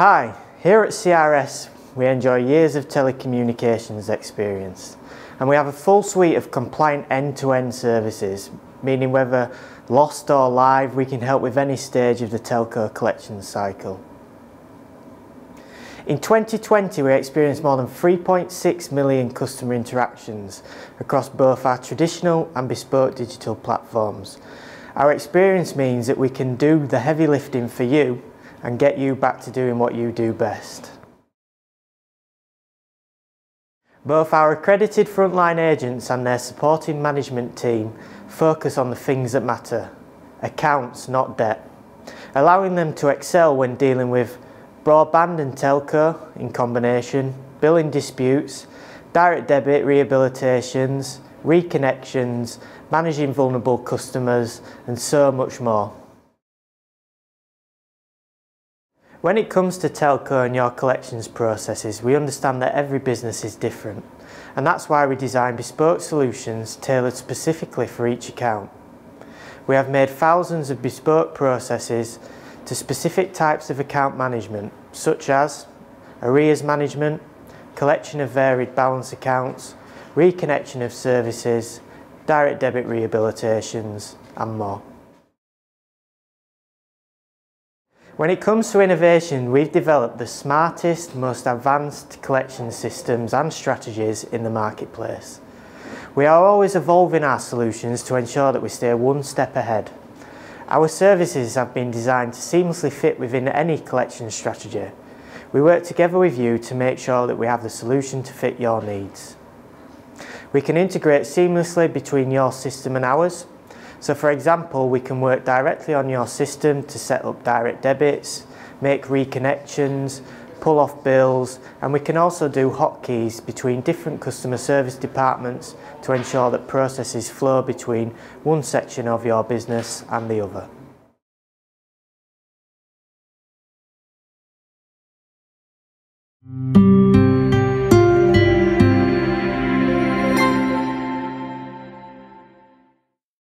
Hi, here at CRS we enjoy years of telecommunications experience and we have a full suite of compliant end-to-end -end services, meaning whether lost or live we can help with any stage of the telco collection cycle. In 2020 we experienced more than 3.6 million customer interactions across both our traditional and bespoke digital platforms. Our experience means that we can do the heavy lifting for you and get you back to doing what you do best. Both our accredited frontline agents and their supporting management team focus on the things that matter, accounts not debt, allowing them to excel when dealing with broadband and telco in combination, billing disputes, direct debit rehabilitations, reconnections, managing vulnerable customers and so much more. When it comes to telco and your collections processes, we understand that every business is different, and that's why we design bespoke solutions tailored specifically for each account. We have made thousands of bespoke processes to specific types of account management, such as arrears management, collection of varied balance accounts, reconnection of services, direct debit rehabilitations, and more. When it comes to innovation, we've developed the smartest, most advanced collection systems and strategies in the marketplace. We are always evolving our solutions to ensure that we stay one step ahead. Our services have been designed to seamlessly fit within any collection strategy. We work together with you to make sure that we have the solution to fit your needs. We can integrate seamlessly between your system and ours, so for example, we can work directly on your system to set up direct debits, make reconnections, pull off bills, and we can also do hotkeys between different customer service departments to ensure that processes flow between one section of your business and the other.